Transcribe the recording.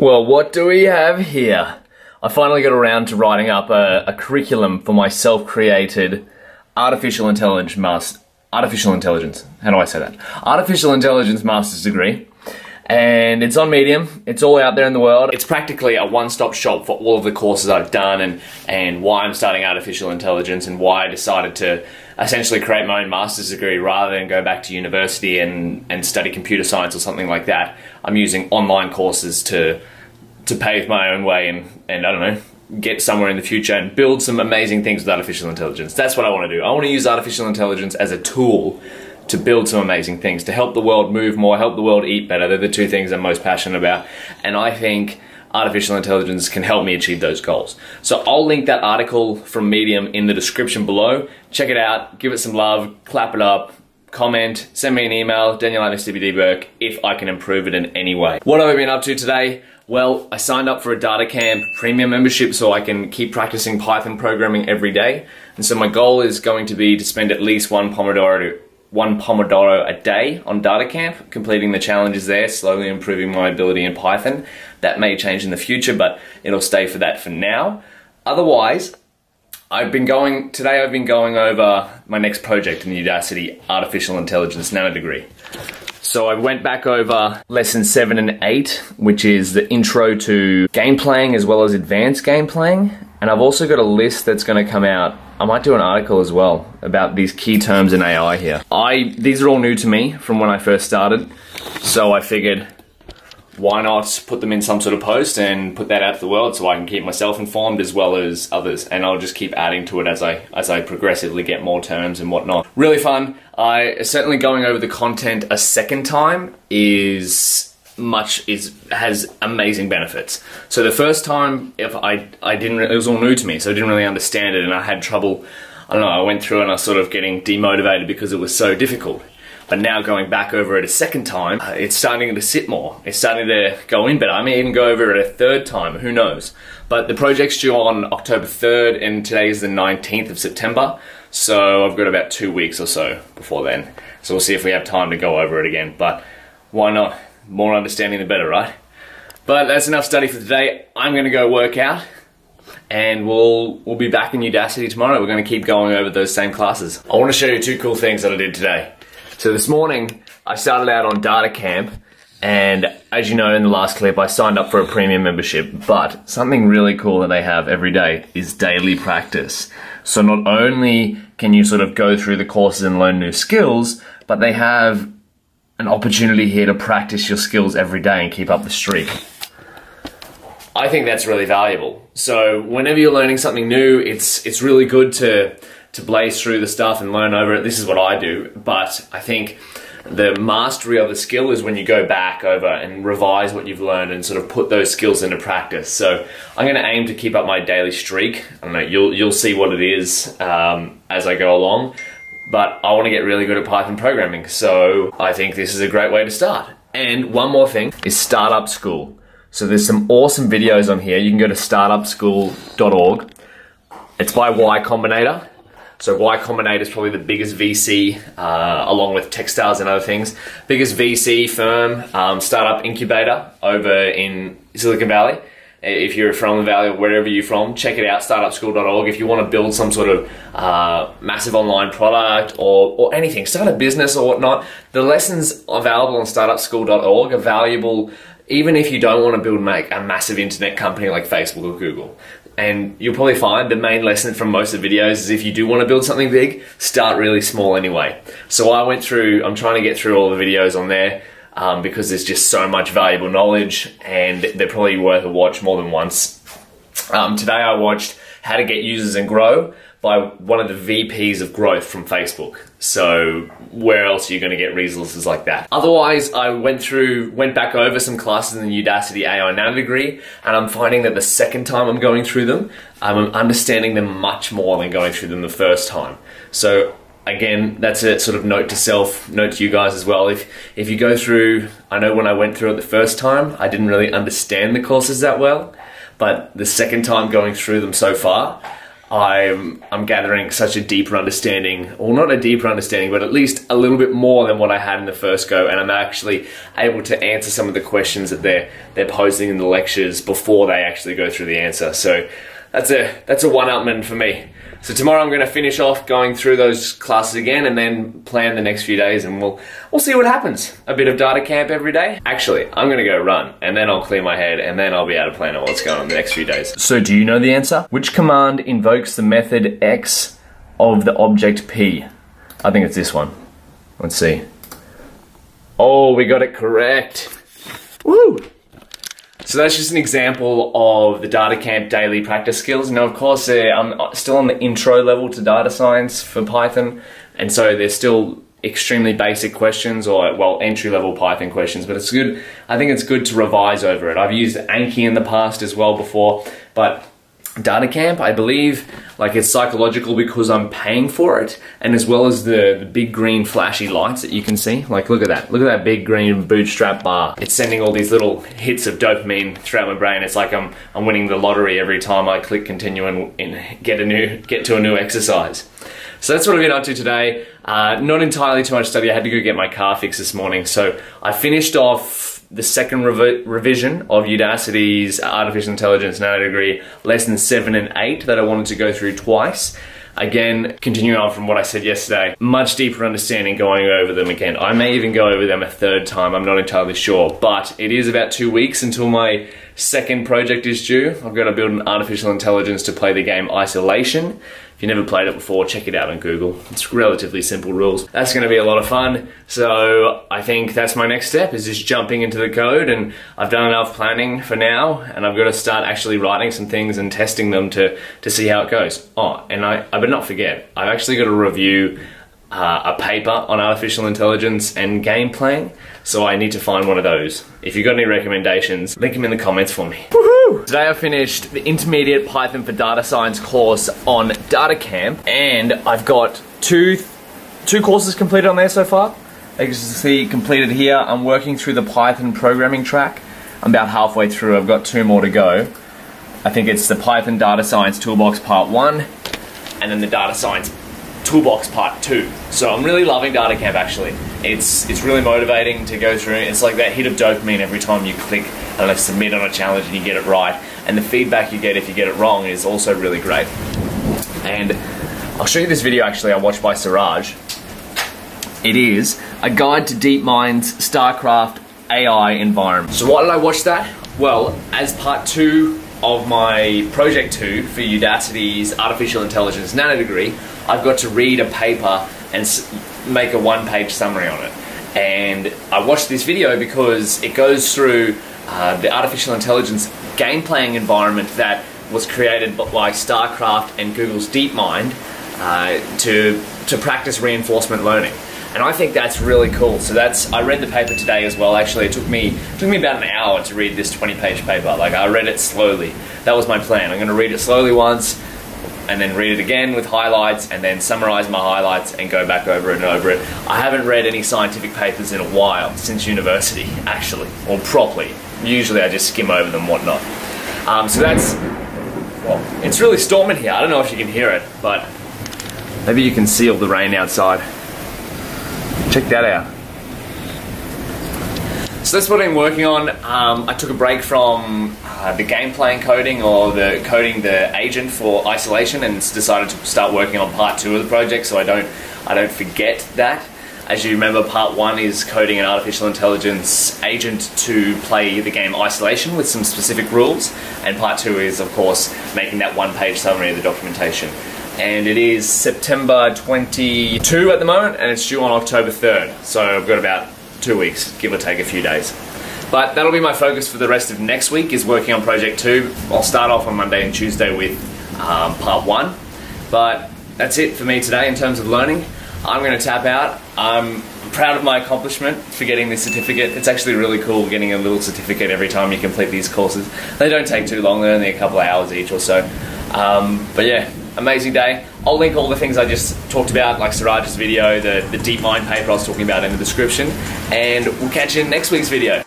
Well, what do we have here? I finally got around to writing up a, a curriculum for my self-created artificial intelligence master, artificial intelligence. How do I say that? Artificial intelligence master's degree. And it's on Medium. It's all out there in the world. It's practically a one-stop shop for all of the courses I've done and, and why I'm starting artificial intelligence and why I decided to essentially create my own master's degree rather than go back to university and, and study computer science or something like that. I'm using online courses to to pave my own way and, and I don't know, get somewhere in the future and build some amazing things with artificial intelligence. That's what I want to do. I want to use artificial intelligence as a tool to build some amazing things, to help the world move more, help the world eat better. They're the two things I'm most passionate about. And I think artificial intelligence can help me achieve those goals. So I'll link that article from Medium in the description below. Check it out, give it some love, clap it up, comment, send me an email, Daniel at Mr. Bourke, if I can improve it in any way. What have I been up to today? Well, I signed up for a DataCamp premium membership so I can keep practicing Python programming every day. And so my goal is going to be to spend at least one Pomodoro one Pomodoro a day on DataCamp, completing the challenges there, slowly improving my ability in Python. That may change in the future, but it'll stay for that for now. Otherwise, I've been going, today I've been going over my next project in the Udacity Artificial Intelligence Nanodegree. So I went back over lesson seven and eight, which is the intro to game playing as well as advanced game playing. And I've also got a list that's gonna come out. I might do an article as well about these key terms in AI here. I, these are all new to me from when I first started. So I figured why not put them in some sort of post and put that out to the world so I can keep myself informed as well as others and I'll just keep adding to it as I as I progressively get more terms and whatnot. Really fun. I certainly going over the content a second time is much is has amazing benefits. So the first time if I I didn't it was all new to me so I didn't really understand it and I had trouble I don't know I went through and I was sort of getting demotivated because it was so difficult. But now going back over it a second time, uh, it's starting to sit more. It's starting to go in better. I may even go over it a third time, who knows. But the project's due on October 3rd and today is the 19th of September. So I've got about two weeks or so before then. So we'll see if we have time to go over it again. But why not? More understanding the better, right? But that's enough study for today. I'm gonna go work out and we'll we'll be back in Udacity tomorrow. We're going to keep going over those same classes. I want to show you two cool things that I did today. So this morning, I started out on DataCamp, and as you know in the last clip, I signed up for a premium membership, but something really cool that they have every day is daily practice. So not only can you sort of go through the courses and learn new skills, but they have an opportunity here to practice your skills every day and keep up the streak. I think that's really valuable. So whenever you're learning something new, it's it's really good to to blaze through the stuff and learn over it. This is what I do, but I think the mastery of the skill is when you go back over and revise what you've learned and sort of put those skills into practice. So I'm going to aim to keep up my daily streak. I don't know, you'll you'll see what it is um, as I go along, but I want to get really good at Python programming. So I think this is a great way to start. And one more thing is Startup School. So there's some awesome videos on here. You can go to startupschool.org. It's by Y Combinator. So Y Combinator is probably the biggest VC, uh, along with Techstars and other things, biggest VC firm, um, startup incubator over in Silicon Valley. If you're from the Valley or wherever you're from, check it out, startupschool.org. If you want to build some sort of uh, massive online product or, or anything, start a business or whatnot, the lessons available on startupschool.org are valuable even if you don't want to build make a massive internet company like Facebook or Google. And you'll probably find the main lesson from most of the videos is if you do want to build something big, start really small anyway. So I went through, I'm trying to get through all the videos on there um, because there's just so much valuable knowledge and they're probably worth a watch more than once. Um, today I watched How to Get Users and Grow by one of the VPs of growth from Facebook. So where else are you going to get resources like that? Otherwise, I went through, went back over some classes in the Udacity AI Nanodegree, and I'm finding that the second time I'm going through them, I'm understanding them much more than going through them the first time. So again, that's a sort of note to self, note to you guys as well. If if you go through, I know when I went through it the first time, I didn't really understand the courses that well, but the second time going through them so far, I'm I'm gathering such a deeper understanding, or not a deeper understanding, but at least a little bit more than what I had in the first go, and I'm actually able to answer some of the questions that they're they're posing in the lectures before they actually go through the answer. So that's a that's a one-upman for me. So tomorrow I'm going to finish off going through those classes again and then plan the next few days and we'll we'll see what happens. A bit of DataCamp every day. Actually, I'm going to go run and then I'll clear my head and then I'll be able to plan out what's going on the next few days. So do you know the answer? Which command invokes the method X of the object P? I think it's this one. Let's see. Oh, we got it correct. So that's just an example of the DataCamp daily practice skills. Now, of course, I'm um, still on the intro level to data science for Python, and so they're still extremely basic questions or well entry level Python questions but it's good I think it's good to revise over it I've used Anki in the past as well before but DataCamp i believe like it's psychological because i'm paying for it and as well as the, the, big green flashy lights that you can see like look at that look at that big green bootstrap bar it's sending all these little hits of dopamine throughout my brain it's like i'm i'm winning the lottery every time i click continue and, and get a new get to a new exercise so that's what I've been up to today. Uh, not entirely too much study. I had to go get my car fixed this morning. So I finished off the second rev revision of Udacity's Artificial Intelligence Nanodegree Lesson 7 and 8 that I wanted to go through twice. Again, continuing on from what I said yesterday, much deeper understanding going over them again. I may even go over them a third time, I'm not entirely sure, but it is about two weeks until my second project is due. I've got to build an artificial intelligence to play the game Isolation. If you've never played it before, check it out on Google. It's relatively simple rules. That's going to be a lot of fun. So I think that's my next step is just jumping into the code and I've done enough planning for now and I've got to start actually writing some things and testing them to, to see how it goes. Oh, and I, I better not forget, I've actually got to review uh, a paper on artificial intelligence and game playing. So I need to find one of those. If you've got any recommendations, link them in the comments for me. Today I finished the Intermediate Python for Data Science course on DataCamp, and I've got two, two courses completed on there so far. As you can see, completed here. I'm working through the Python programming track. I'm about halfway through. I've got two more to go. I think it's the Python Data Science Toolbox Part 1, and then the Data Science Toolbox Part 2. So I'm really loving DataCamp actually. It's it's really motivating to go through. It's like that hit of dopamine every time you click, and don't submit on a challenge and you get it right. And the feedback you get if you get it wrong is also really great. And I'll show you this video actually I watched by Siraj. It is a guide to DeepMind's StarCraft AI environment. So why did I watch that? Well, as part two of my project two for Udacity's Artificial Intelligence Nanodegree, I've got to read a paper and make a one page summary on it. And I watched this video because it goes through uh, the artificial intelligence game playing environment that was created by StarCraft and Google's DeepMind uh, to, to practice reinforcement learning and I think that's really cool. So that's I read the paper today as well. Actually, it took me it took me about an hour to read this 20-page paper. Like I read it slowly. That was my plan. I'm going to read it slowly once, and then read it again with highlights, and then summarize my highlights and go back over it and over it. I haven't read any scientific papers in a while since university, actually, or properly. Usually, I just skim over them, whatnot. Um, so that's well, it's really storming here. I don't know if you can hear it, but maybe you can see all the rain outside. Check that out. So that's what I'm working on. Um, I took a break from uh, the game playing coding or the coding the agent for isolation and decided to start working on part two of the project so I don't I don't forget that. As you remember, part one is coding an artificial intelligence agent to play the game Isolation with some specific rules, and part two is, of course, making that one page summary of the documentation and it is September 22 at the moment and it's due on October 3rd so I've got about two weeks give or take a few days but that'll be my focus for the rest of next week is working on project 2 I'll start off on Monday and Tuesday with um, part 1 but that's it for me today in terms of learning I'm going to tap out I'm proud of my accomplishment for getting this certificate. It's actually really cool getting a little certificate every time you complete these courses. They don't take too long, they're only a couple of hours each or so. Um, but yeah, amazing day. I'll link all the things I just talked about, like Siraj's video, the, the DeepMind paper I was talking about in the description, and we'll catch you in next week's video.